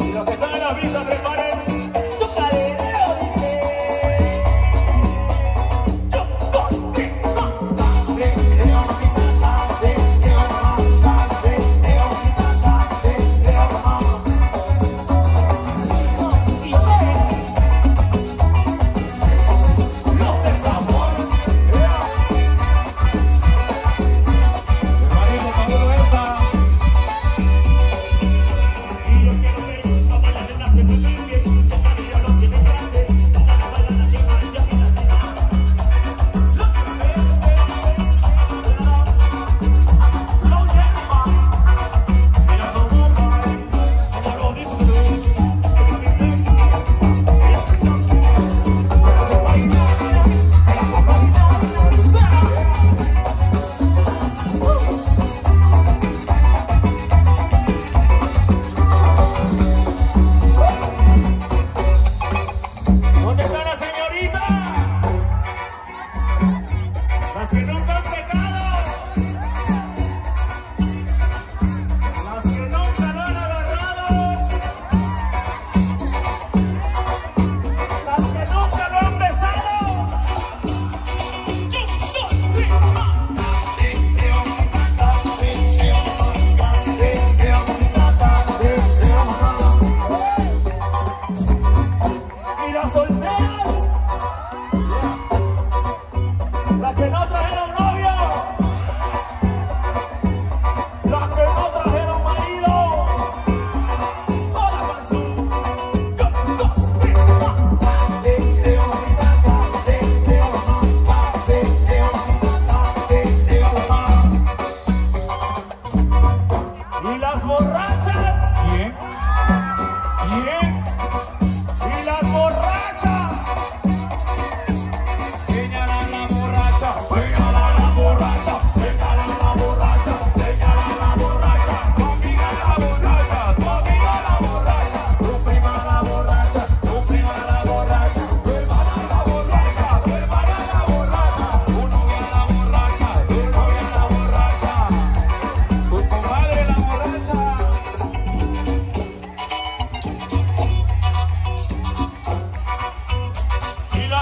Y los que están en la vista preparen. la soltera.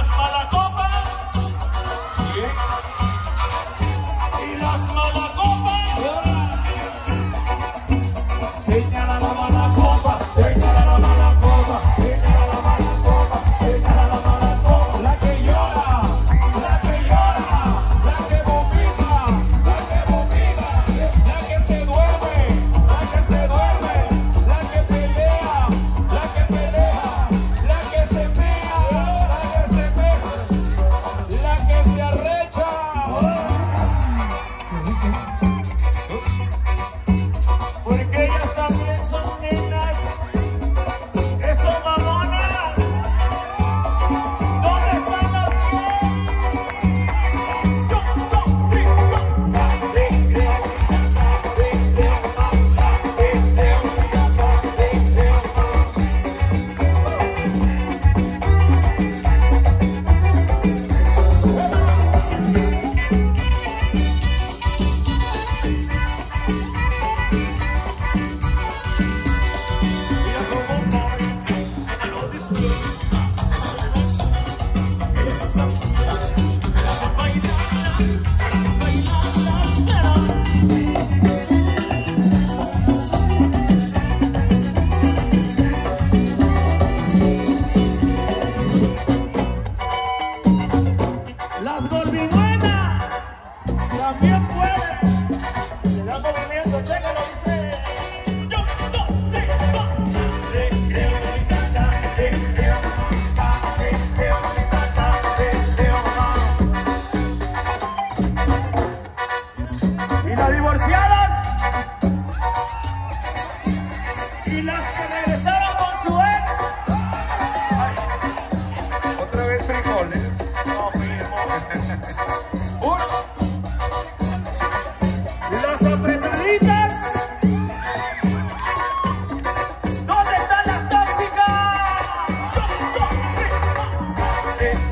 las malas yeah.